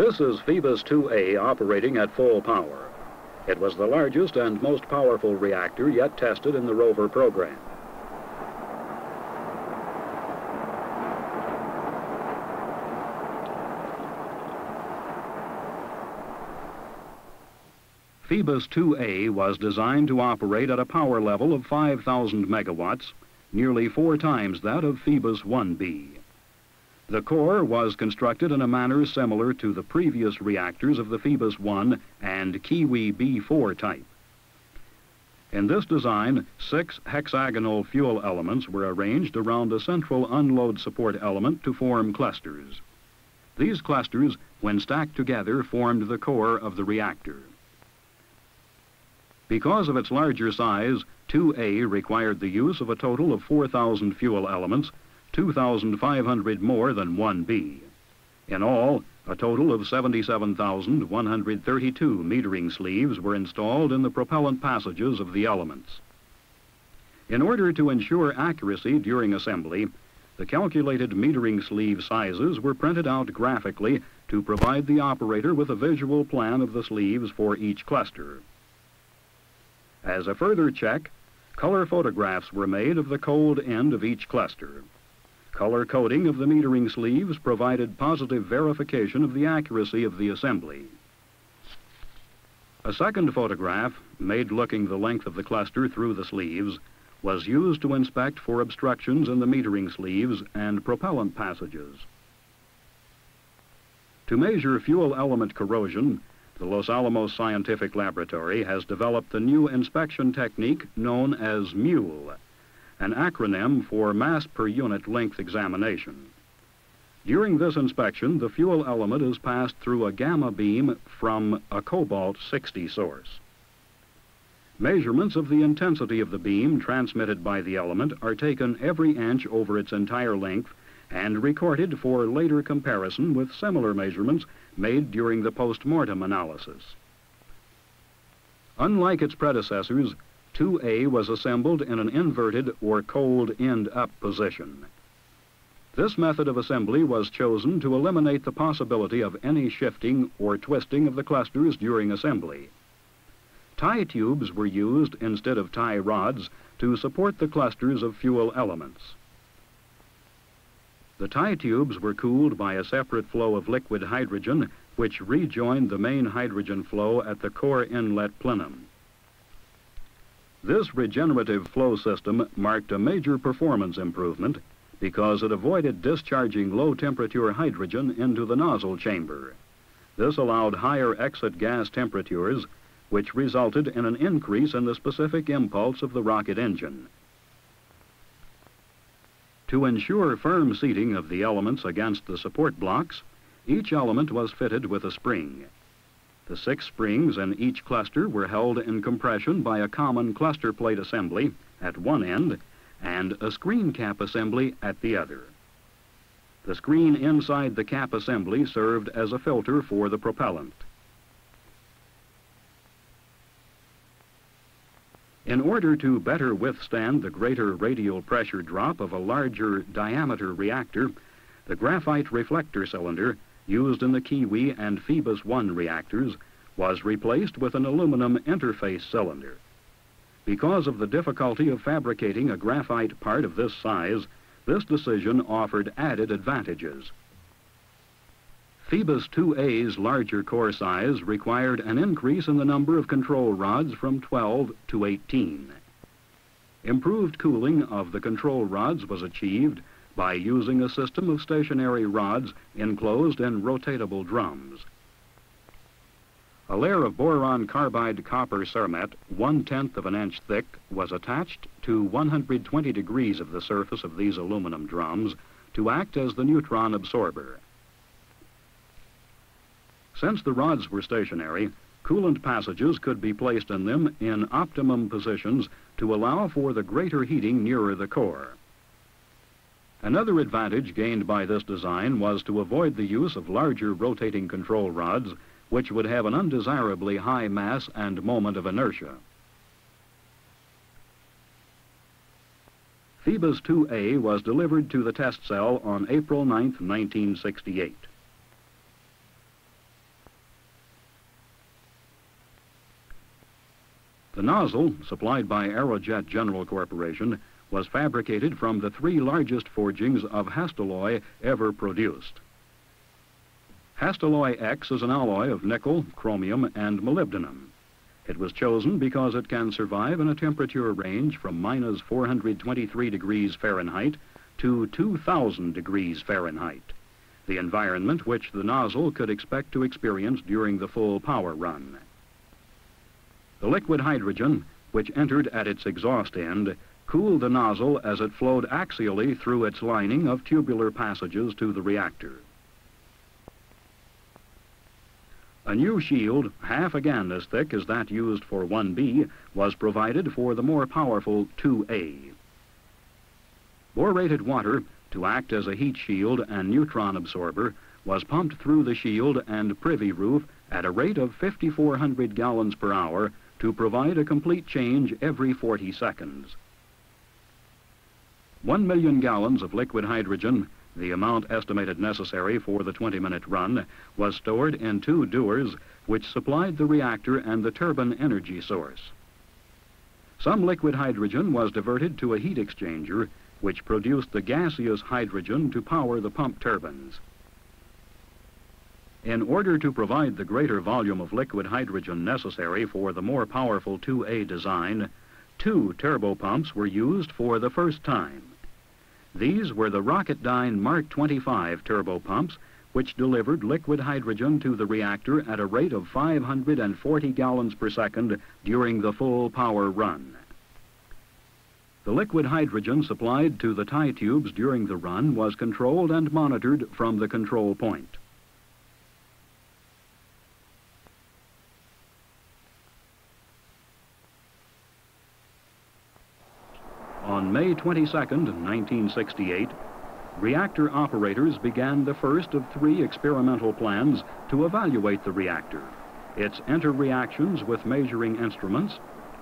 This is Phoebus 2A operating at full power. It was the largest and most powerful reactor yet tested in the rover program. Phoebus 2A was designed to operate at a power level of 5,000 megawatts, nearly four times that of Phoebus 1B. The core was constructed in a manner similar to the previous reactors of the Phoebus 1 and Kiwi B4 type. In this design, six hexagonal fuel elements were arranged around a central unload support element to form clusters. These clusters, when stacked together, formed the core of the reactor. Because of its larger size, 2A required the use of a total of 4,000 fuel elements, 2,500 more than 1B. In all, a total of 77,132 metering sleeves were installed in the propellant passages of the elements. In order to ensure accuracy during assembly, the calculated metering sleeve sizes were printed out graphically to provide the operator with a visual plan of the sleeves for each cluster. As a further check, color photographs were made of the cold end of each cluster. Color coding of the metering sleeves provided positive verification of the accuracy of the assembly. A second photograph, made looking the length of the cluster through the sleeves, was used to inspect for obstructions in the metering sleeves and propellant passages. To measure fuel element corrosion, the Los Alamos Scientific Laboratory has developed the new inspection technique known as MULE, an acronym for Mass Per Unit Length Examination. During this inspection, the fuel element is passed through a gamma beam from a cobalt-60 source. Measurements of the intensity of the beam transmitted by the element are taken every inch over its entire length and recorded for later comparison with similar measurements made during the post-mortem analysis. Unlike its predecessors, 2A was assembled in an inverted or cold end-up position. This method of assembly was chosen to eliminate the possibility of any shifting or twisting of the clusters during assembly. Tie tubes were used instead of tie rods to support the clusters of fuel elements. The tie tubes were cooled by a separate flow of liquid hydrogen which rejoined the main hydrogen flow at the core inlet plenum. This regenerative flow system marked a major performance improvement because it avoided discharging low temperature hydrogen into the nozzle chamber. This allowed higher exit gas temperatures, which resulted in an increase in the specific impulse of the rocket engine. To ensure firm seating of the elements against the support blocks, each element was fitted with a spring. The six springs in each cluster were held in compression by a common cluster plate assembly at one end and a screen cap assembly at the other. The screen inside the cap assembly served as a filter for the propellant. In order to better withstand the greater radial pressure drop of a larger diameter reactor, the graphite reflector cylinder used in the Kiwi and Phoebus 1 reactors was replaced with an aluminum interface cylinder. Because of the difficulty of fabricating a graphite part of this size, this decision offered added advantages. Phoebus 2A's larger core size required an increase in the number of control rods from 12 to 18. Improved cooling of the control rods was achieved by using a system of stationary rods enclosed in rotatable drums. A layer of boron carbide copper cermet, one-tenth of an inch thick, was attached to 120 degrees of the surface of these aluminum drums to act as the neutron absorber. Since the rods were stationary, coolant passages could be placed in them in optimum positions to allow for the greater heating nearer the core. Another advantage gained by this design was to avoid the use of larger rotating control rods, which would have an undesirably high mass and moment of inertia. Phoebus 2A was delivered to the test cell on April 9, 1968. The nozzle, supplied by Aerojet General Corporation, was fabricated from the three largest forgings of Hastelloy ever produced. Hastelloy X is an alloy of nickel, chromium, and molybdenum. It was chosen because it can survive in a temperature range from minus 423 degrees Fahrenheit to 2,000 degrees Fahrenheit, the environment which the nozzle could expect to experience during the full power run. The liquid hydrogen, which entered at its exhaust end, cooled the nozzle as it flowed axially through its lining of tubular passages to the reactor. A new shield, half again as thick as that used for 1B, was provided for the more powerful 2A. Borated water, to act as a heat shield and neutron absorber, was pumped through the shield and privy roof at a rate of 5,400 gallons per hour to provide a complete change every 40 seconds. One million gallons of liquid hydrogen the amount estimated necessary for the 20-minute run was stored in two dewars which supplied the reactor and the turbine energy source. Some liquid hydrogen was diverted to a heat exchanger which produced the gaseous hydrogen to power the pump turbines. In order to provide the greater volume of liquid hydrogen necessary for the more powerful 2A design, two turbopumps were used for the first time. These were the Rocketdyne Mark 25 turbopumps, which delivered liquid hydrogen to the reactor at a rate of 540 gallons per second during the full power run. The liquid hydrogen supplied to the tie tubes during the run was controlled and monitored from the control point. On May 22, 1968, reactor operators began the first of three experimental plans to evaluate the reactor, its interreactions with measuring instruments,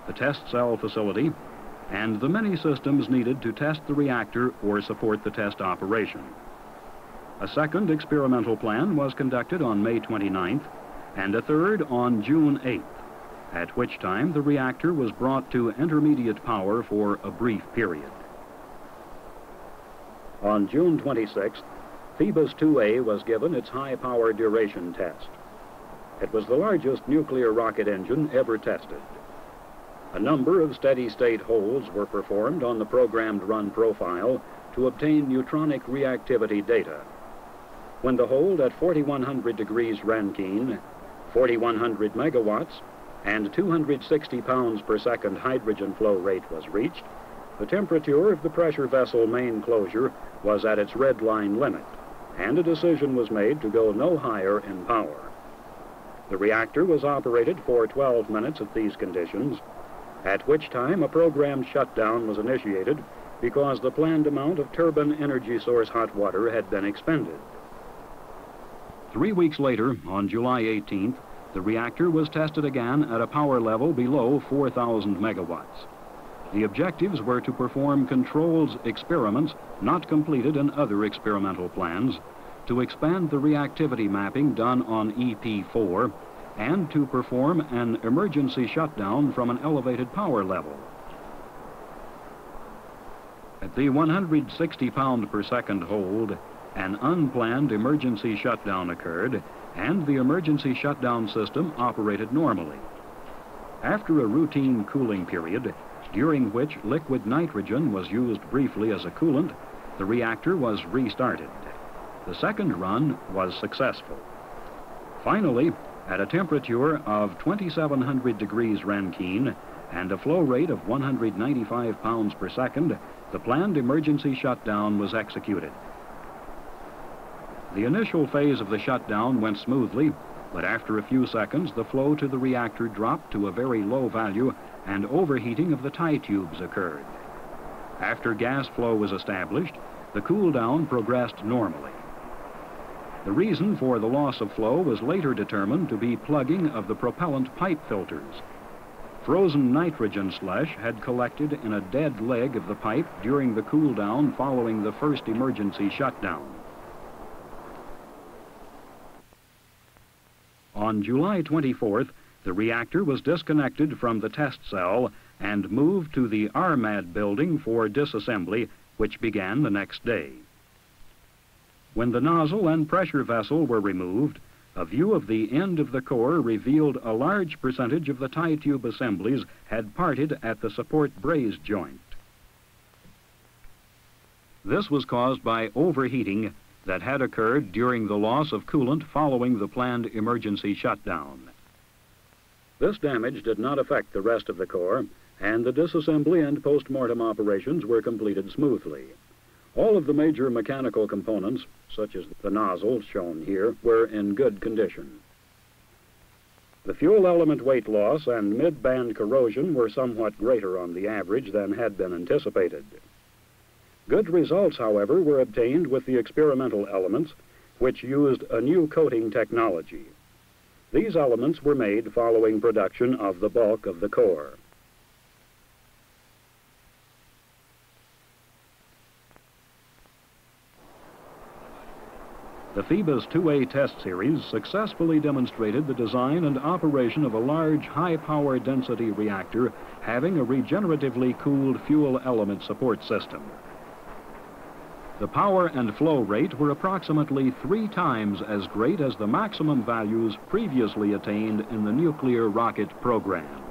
the test cell facility, and the many systems needed to test the reactor or support the test operation. A second experimental plan was conducted on May 29th and a third on June 8th at which time the reactor was brought to intermediate power for a brief period. On June 26th, Phoebus 2A was given its high power duration test. It was the largest nuclear rocket engine ever tested. A number of steady-state holds were performed on the programmed run profile to obtain neutronic reactivity data. When the hold at 4100 degrees Rankine, 4100 megawatts, and 260 pounds per second hydrogen flow rate was reached, the temperature of the pressure vessel main closure was at its red line limit, and a decision was made to go no higher in power. The reactor was operated for 12 minutes at these conditions, at which time a programmed shutdown was initiated because the planned amount of turbine energy source hot water had been expended. Three weeks later, on July 18th, the reactor was tested again at a power level below 4,000 megawatts. The objectives were to perform controlled experiments not completed in other experimental plans, to expand the reactivity mapping done on EP4, and to perform an emergency shutdown from an elevated power level. At the 160 pound per second hold, an unplanned emergency shutdown occurred and the emergency shutdown system operated normally. After a routine cooling period, during which liquid nitrogen was used briefly as a coolant, the reactor was restarted. The second run was successful. Finally, at a temperature of 2700 degrees Rankine and a flow rate of 195 pounds per second, the planned emergency shutdown was executed. The initial phase of the shutdown went smoothly, but after a few seconds, the flow to the reactor dropped to a very low value and overheating of the tie tubes occurred. After gas flow was established, the cool down progressed normally. The reason for the loss of flow was later determined to be plugging of the propellant pipe filters. Frozen nitrogen slush had collected in a dead leg of the pipe during the cool down following the first emergency shutdown. On July 24th, the reactor was disconnected from the test cell and moved to the RMAD building for disassembly, which began the next day. When the nozzle and pressure vessel were removed, a view of the end of the core revealed a large percentage of the tie tube assemblies had parted at the support braze joint. This was caused by overheating that had occurred during the loss of coolant following the planned emergency shutdown. This damage did not affect the rest of the core, and the disassembly and post-mortem operations were completed smoothly. All of the major mechanical components, such as the nozzle shown here, were in good condition. The fuel element weight loss and mid-band corrosion were somewhat greater on the average than had been anticipated. Good results, however, were obtained with the experimental elements, which used a new coating technology. These elements were made following production of the bulk of the core. The Phoebus 2A test series successfully demonstrated the design and operation of a large high-power density reactor having a regeneratively cooled fuel element support system. The power and flow rate were approximately three times as great as the maximum values previously attained in the nuclear rocket program.